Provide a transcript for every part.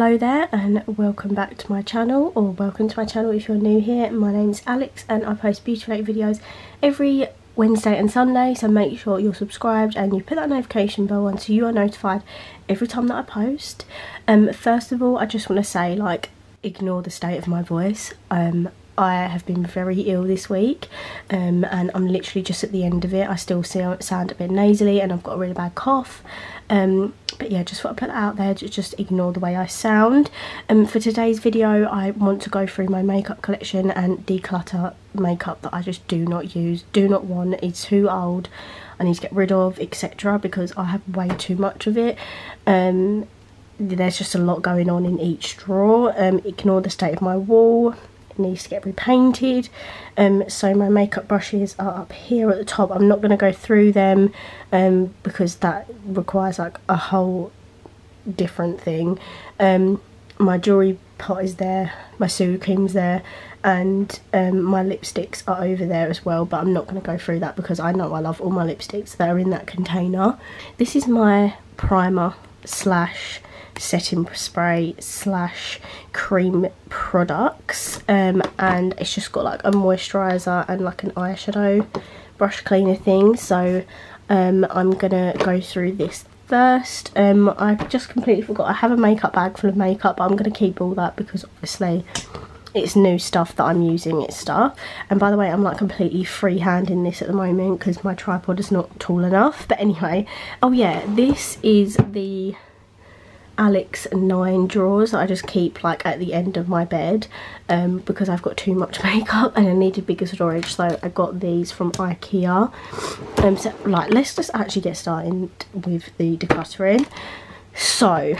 Hello there and welcome back to my channel or welcome to my channel if you're new here. My name's Alix and I post beauty related videos every Wednesday and Sunday so make sure you're subscribed and you put that notification bell on so you are notified every time that I post. Um, first of all I just want to say like ignore the state of my voice. Um, I have been very ill this week um, and I'm literally just at the end of it. I still sound a bit nasally and I've got a really bad cough. Um, but yeah, just thought I'd put that out there, just ignore the way I sound. Um, for today's video, I want to go through my makeup collection and declutter makeup that I just do not use, do not want, it's too old, I need to get rid of, etc. because I have way too much of it. Um, there's just a lot going on in each drawer. Um, ignore the state of my wall needs to get repainted. Um, so my makeup brushes are up here at the top. I'm not going to go through them um, because that requires like a whole different thing. Um, my jewellery pot is there my Sugicream's there and um, my lipsticks are over there as well but I'm not going to go through that because I know I love all my lipsticks that are in that container. This is my primer slash setting spray slash cream products um, and it's just got like a moisturizer and like an eyeshadow brush cleaner thing. So um, I'm gonna go through this first. Um, I just completely forgot. I have a makeup bag full of makeup but I'm gonna keep all that because obviously it's new stuff that I'm using it's stuff. And by the way I'm like completely freehanding this at the moment because my tripod is not tall enough. But anyway oh yeah this is the Alex 9 drawers I just keep like at the end of my bed um, because I've got too much makeup and I needed bigger storage so I got these from Ikea. Um, so like let's just actually get started with the decluttering. So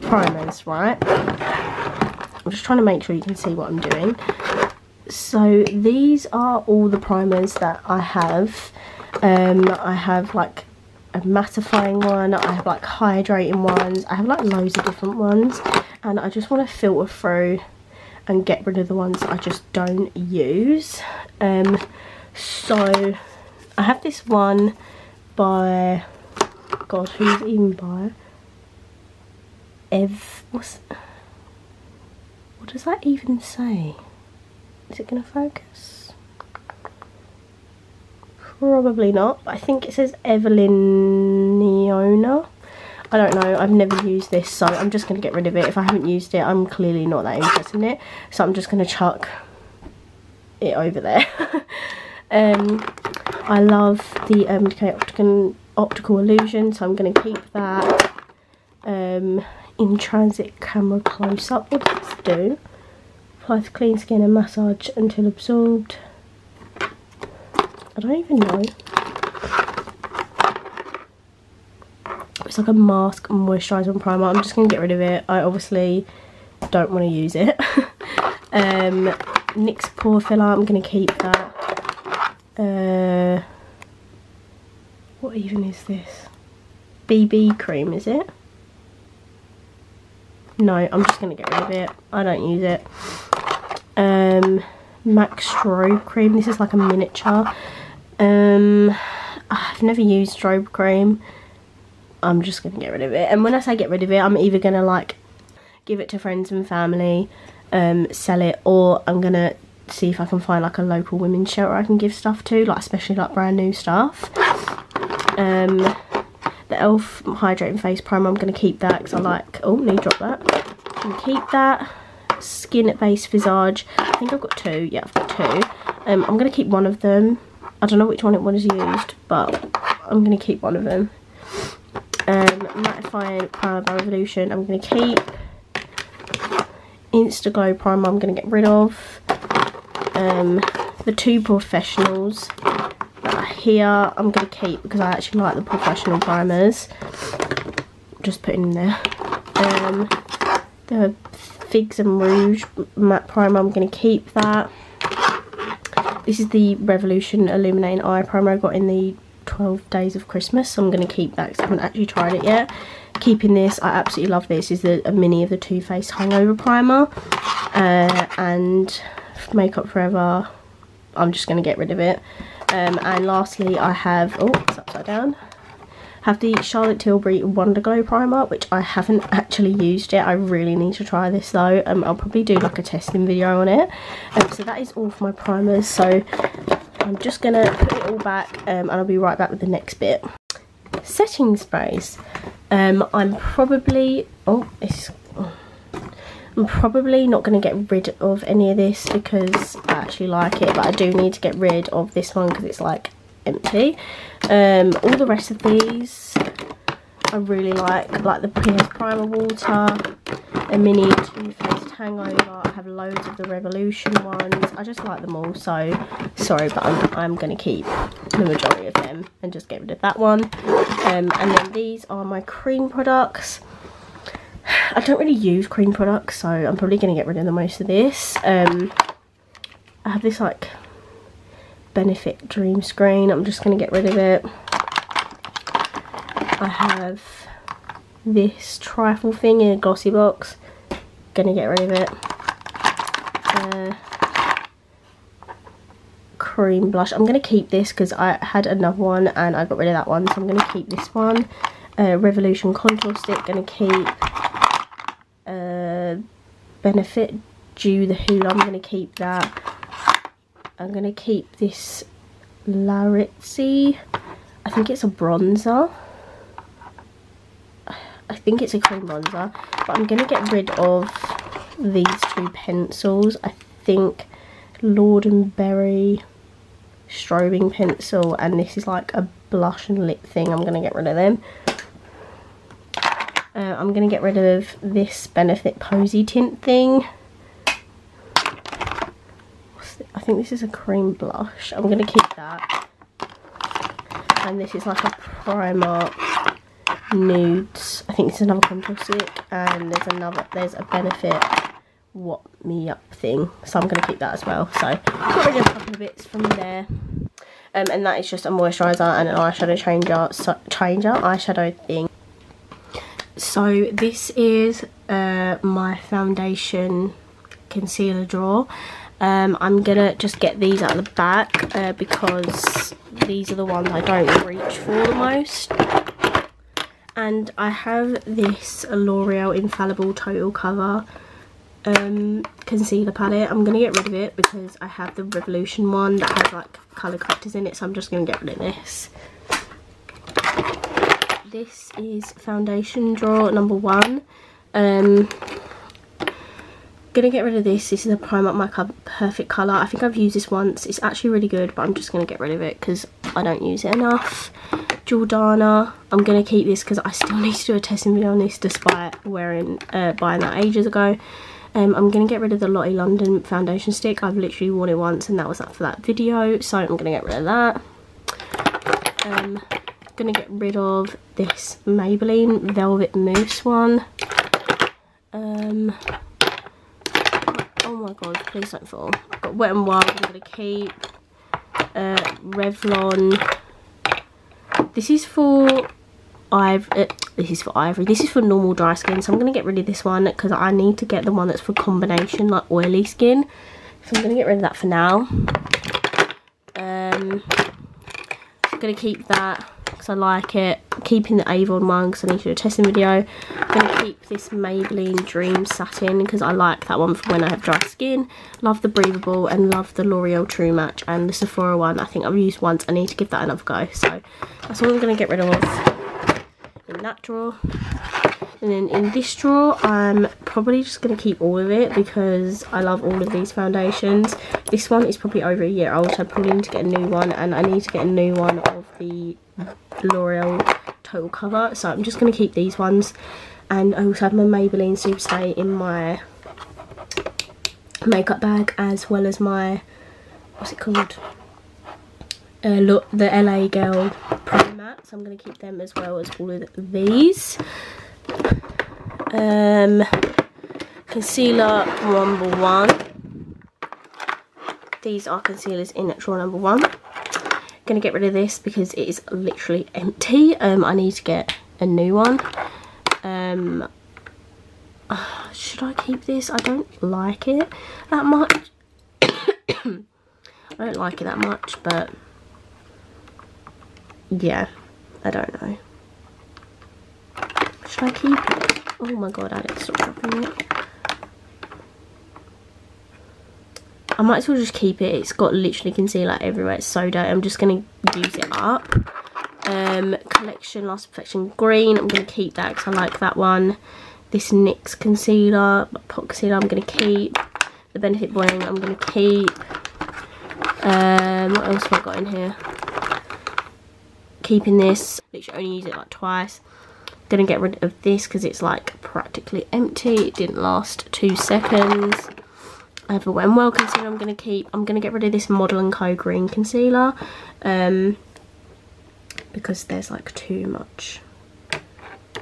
primers right I'm just trying to make sure you can see what I'm doing so these are all the primers that I have um, I have like a mattifying one, I have like hydrating ones, I have like loads of different ones and I just want to filter through and get rid of the ones I just don't use. Um, so I have this one by, God who's even by? Ev, what's, what does that even say? Is it going to focus? Probably not. I think it says Evelyn Neona. I don't know. I've never used this, so I'm just going to get rid of it. If I haven't used it, I'm clearly not that interested in it. So I'm just going to chuck it over there. um, I love the um, Optical, Optical Illusion, so I'm going to keep that. Um, in transit camera close up. What does this do? Apply to clean skin and massage until absorbed. I don't even know. It's like a mask moisturiser and primer. I'm just going to get rid of it. I obviously don't want to use it. um, NYX pore filler, I'm going to keep that. Uh, what even is this? BB cream, is it? No, I'm just going to get rid of it. I don't use it. Um, MAC Strobe Cream. This is like a miniature. Um, I've never used strobe cream. I'm just going to get rid of it. And when I say get rid of it, I'm either going to like give it to friends and family, um, sell it, or I'm going to see if I can find like a local women's shelter I can give stuff to, like especially like brand new stuff. Um, the e.l.f. Hydrating Face Primer, I'm going to keep that because I like, oh, need drop that. Keep that. Skin Base Visage, I think I've got two, yeah I've got two. Um, I'm going to keep one of them I don't know which one it was used, but I'm going to keep one of them. Um, mattifying primer by Revolution, I'm going to keep. Instaglow primer, I'm going to get rid of. Um, the two professionals that are here, I'm going to keep because I actually like the professional primers. Just put in there. Um, the Figs and Rouge matte primer, I'm going to keep that. This is the Revolution Illuminating Eye Primer I got in the 12 Days of Christmas. So I'm going to keep that because I haven't actually tried it yet. Keeping this, I absolutely love this. this is a, a mini of the Too Faced Hangover Primer. Uh, and Makeup Forever, I'm just going to get rid of it. Um, and lastly, I have, oh, it's upside down. Have the Charlotte Tilbury Wonder Glow Primer, which I haven't actually used yet. I really need to try this though. Um, I'll probably do like a testing video on it. Um, so that is all for my primers. So I'm just going to put it all back um, and I'll be right back with the next bit. Setting sprays. Um, I'm probably... Oh, it's... I'm probably not going to get rid of any of this because I actually like it, but I do need to get rid of this one because it's like empty. Um, all the rest of these I really like, like the PS Primer Water, a mini Too Faced Hangover. I have loads of the Revolution ones. I just like them all, so sorry, but I'm, I'm going to keep the majority of them and just get rid of that one. Um, and then these are my cream products. I don't really use cream products, so I'm probably going to get rid of the most of this. Um, I have this like Benefit Dream Screen. I'm just going to get rid of it. I have this trifle thing in a glossy box. Gonna get rid of it. Uh, cream blush. I'm going to keep this because I had another one and I got rid of that one. So I'm going to keep this one. Uh, Revolution Contour Stick. Going to keep uh, Benefit Dew the Hoola. I'm going to keep that. I'm going to keep this Laritzi. I think it's a bronzer. I think it's a cream bronzer. But I'm going to get rid of these two pencils. I think Lord and Berry strobing pencil and this is like a blush and lip thing. I'm going to get rid of them. Uh, I'm going to get rid of this Benefit Posietint thing. I think this is a cream blush. I'm going to keep that. And this is like a Primark nudes. I think this is another contour stick, and there's another. There's a benefit what me up thing, so I'm going to keep that as well. So got rid of a couple of bits from there. Um, and that is just a moisturiser and an eyeshadow changer, so, changer eyeshadow thing. So this is uh, my foundation concealer drawer. Um, I'm going to just get these out of the back uh, because these are the ones I don't reach for the most and I have this L'Oreal Infallible Total Cover um, concealer palette. I'm going to get rid of it because I have the Revolution one that has like colour correctors in it so I'm just going to get rid of this. This is foundation drawer number one. Um, gonna get rid of this this is a Primark my perfect colour i think i've used this once it's actually really good but i'm just gonna get rid of it because i don't use it enough Jordana. I'm going to keep this because I still need to do a testing video on this despite wearing uh, buying that ages ago. Um, I'm going to get rid of the Lottie London foundation stick. I've literally worn it once and that was up for that video. So I'm going to get rid of that. Um, going to get rid of this Maybelline Velvet Mousse one. Um, my god, please don't fall. I've got Wet n Wild I'm going to keep. Uh, Revlon this is for ivory. Uh, this is for ivory. This is for normal dry skin. So I'm going to get rid of this one because I need to get the one that's for combination, like oily skin. So I'm going to get rid of that for now. Um, I'm going to keep that because I like it. Keeping the Avon one because I need to do a testing video. I'm going to keep this Maybelline Dream Satin because I like that one for when I have dry skin. Love the Breathable and love the L'Oreal True Match and the Sephora one. I think I've used once. I need to give that another go. So that's all I'm going to get rid of in that drawer. And then in this drawer, I'm probably just going to keep all of it because I love all of these foundations. This one is probably over a year old, so I probably need to get a new one. And I need to get a new one of the L'Oreal Total Cover. So I'm just going to keep these ones. And I also have my Maybelline Superstay in my makeup bag as well as my, what's it called? Uh, look, the LA Girl Matte. So I'm going to keep them as well as all of these. Um, concealer number one. These are concealers in drawer number one. Gonna get rid of this because it is literally empty. Um, I need to get a new one. Um, uh, should I keep this? I don't like it that much. I don't like it that much, but yeah, I don't know. Should I keep it? Oh my god, Alix, stop dropping it. I might as well just keep it. It's got literally concealer everywhere. It's so dirty. I'm just going to use it up. Um, collection Last Perfection Green. I'm going to keep that because I like that one. This NYX concealer, pot concealer, I'm going to keep. The Benefit Bling, I'm going to keep. Um, what else have I got in here? Keeping this. Literally only use it like twice. Gonna get rid of this because it's like practically empty. It didn't last two seconds. I have a Well concealer I'm going to keep. I'm going to get rid of this Model & Co green concealer. Um, because there's like too much.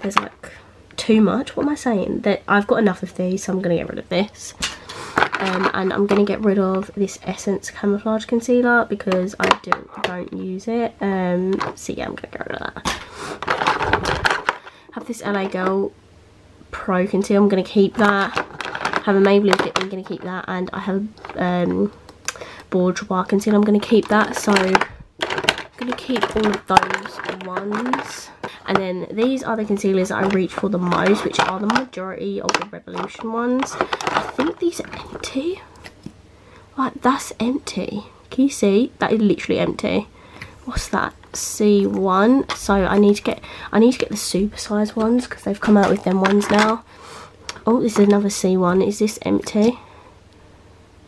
There's like too much. What am I saying? That I've got enough of these, so I'm going to get rid of this. Um, and I'm going to get rid of this Essence Camouflage Concealer because I don't, don't use it. Um, so yeah, I'm going to get rid of that. Have this LA Girl Pro Concealer. I'm going to keep that. Have a Maybelline Fit. I'm going to keep that. And I have um, Bourjois Concealer. I'm going to keep that. So I'm going to keep all of those ones. And then these are the concealers that I reach for the most, which are the majority of the Revolution ones. I think these are empty. Like, that's empty. Can you see? That is literally empty. What's that? C1. So I need to get I need to get the super size ones because they've come out with them ones now. Oh, this is another C1. Is this empty?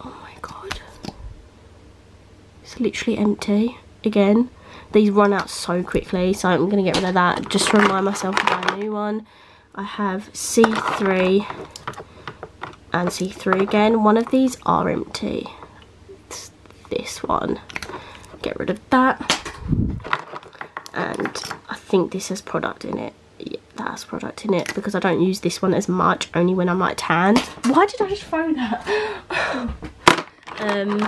Oh my god. It's literally empty. Again these run out so quickly so I'm going to get rid of that just to remind myself to buy a new one I have C3 and C3 again one of these are empty it's this one get rid of that and I think this has product in it product in it because I don't use this one as much only when I'm like tanned why did I just throw that um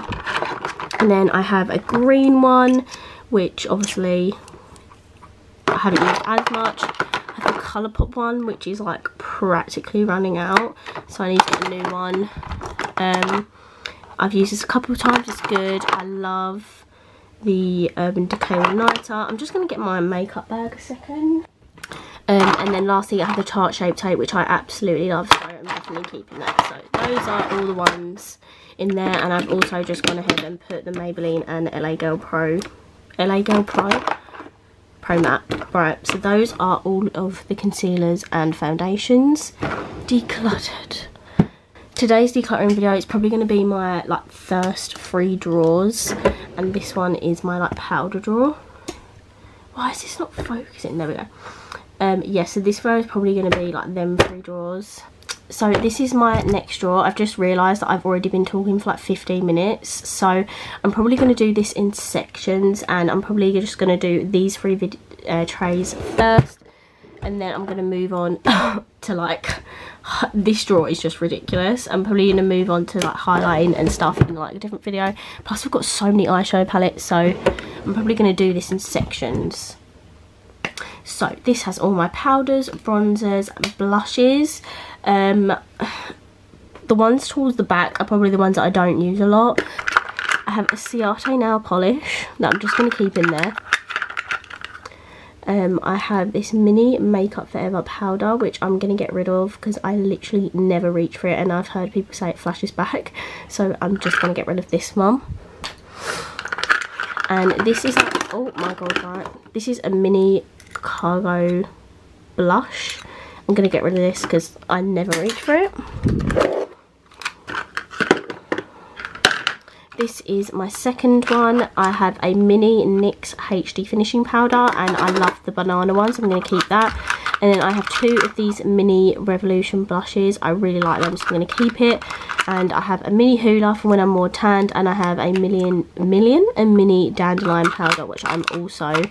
and then I have a green one which obviously I haven't used as much. I have a Colourpop one which is like practically running out so I need to get a new one. Um, I've used this a couple of times, it's good. I love the Urban Decay Nighter. I'm just going to get my makeup bag a second. Um, and then lastly I have the Tarte Shape Tape which I absolutely love so I'm definitely keeping that. So those are all the ones in there and I've also just gone ahead and put the Maybelline and LA Girl Pro LA Girl Pro Pro Matte. Right, so those are all of the concealers and foundations decluttered. Today's decluttering video is probably going to be my like first three drawers and this one is my like powder drawer. Why is this not focusing? There we go. Um, yeah, so this row is probably going to be like them three drawers. So this is my next drawer. I've just realized that i've already been talking for like 15 minutes. So i'm probably going to do this in sections and i'm probably just going to do these three uh, trays first and then i'm going to move on to like this drawer is just ridiculous. I'm probably going to move on to like highlighting and stuff in like a different video. Plus we've got so many eyeshadow palettes so i'm probably going to do this in sections so this has all my powders bronzers blushes um, the ones towards the back are probably the ones that I don't use a lot. I have a Ciate nail polish that I'm just going to keep in there. Um, I have this mini Makeup Forever powder which I'm going to get rid of because I literally never reach for it and I've heard people say it flashes back so I'm just going to get rid of this one. And this is like, oh my god right, this is a mini cargo blush I'm going to get rid of this because I never reach for it. This is my second one. I have a mini NYX HD finishing powder and I love the banana one so I'm going to keep that. And then I have two of these mini Revolution blushes. I really like them so I'm going to keep it. And I have a mini Hoola for when I'm more tanned and I have a million, million, a mini dandelion powder which I'm also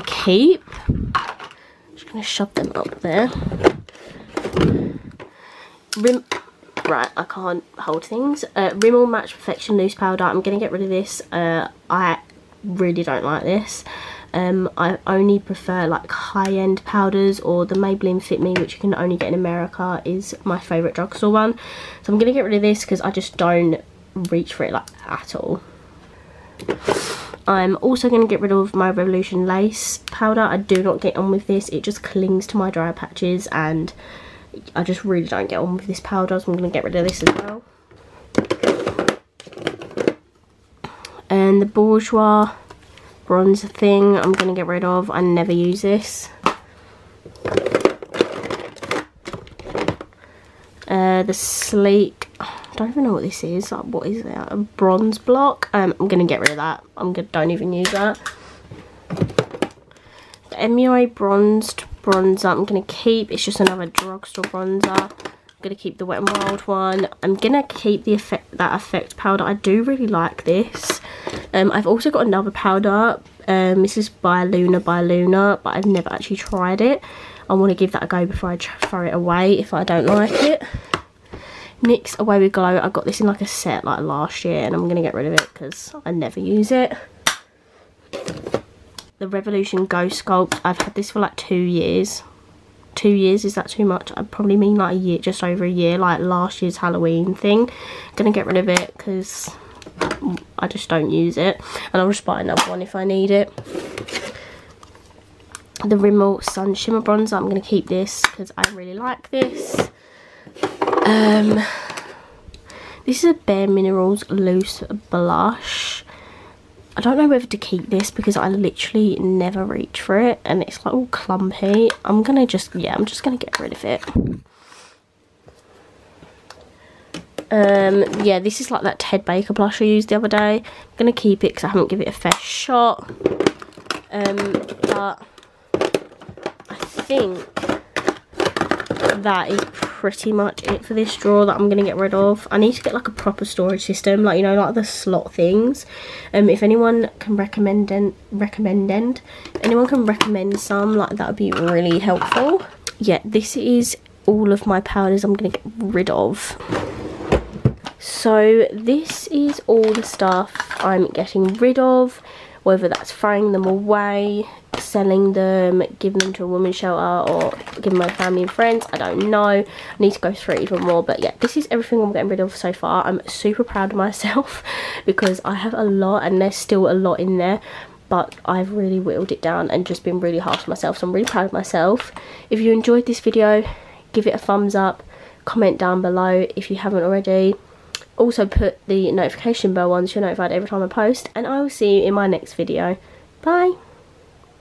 to keep just to shove them up there. Rim right, I can't hold things. Uh, Rimmel Match Perfection Loose Powder. I'm to get rid of this. Uh, I really don't like this. Um, I only prefer like high-end powders or the Maybelline Fit Me which you can only get in America is my favourite drugstore one. So I'm going to get rid of this because I just don't reach for it like at all. I'm also going to get rid of my Revolution Lace powder. I do not get on with this. It just clings to my dry patches and I just really don't get on with this powder. So I'm going to get rid of this as well. And the Bourjois bronzer thing I'm going to get rid of. I never use this. Uh, the Sleek I don't even know what this is. Like, what is that? A bronze block? Um, I'm going to get rid of that. I'm gonna, don't even use that. The MUA bronzed bronzer I'm going to keep. It's just another drugstore bronzer. Going to keep the Wet n Wild one. I'm going to keep the effect that effect powder. I do really like this. Um, I've also got another powder. Um, this is by Luna by Luna, but I've never actually tried it. I want to give that a go before I throw it away if I don't like it. NYX Away With Glow. I got this in like a set like last year and I'm going to get rid of it because I never use it. The Revolution Ghost Sculpt. I've had this for like two years. Two years, is that too much? I probably mean like a year, just over a year, like last year's Halloween thing. Gonna get rid of it because I just don't use it. And I'll just buy another one if I need it. The Rimmel Sun Shimmer Bronzer. I'm to keep this because I really like this. Um, this is a Bare Minerals Loose Blush. I don't know whether to keep this because I literally never reach for it and it's like all clumpy. I'm gonna just, yeah, I'm just gonna get rid of it. Um, yeah, this is like that Ted Baker blush I used the other day. I'm gonna keep it because I haven't given it a fair shot. Um, but I think that is pretty much it for this drawer that I'm going to get rid of. I need to get like a proper storage system, like, you know, like the slot things. Um, if anyone can recommend, recommend, end, anyone can recommend some, like that would be really helpful. Yeah, this is all of my powders I'm going to get rid of. So this is all the stuff I'm getting rid of, whether that's throwing them away, selling them, giving them to a women's shelter or giving my family and friends. I don't know. I need to go through even more. But yeah, this is everything I'm getting rid of so far. I'm super proud of myself because I have a lot and there's still a lot in there. But I've really whittled it down and just been really hard on myself. So I'm really proud of myself. If you enjoyed this video, give it a thumbs up. Comment down below if you haven't already also put the notification bell on so you're notified every time I post and I will see you in my next video. Bye!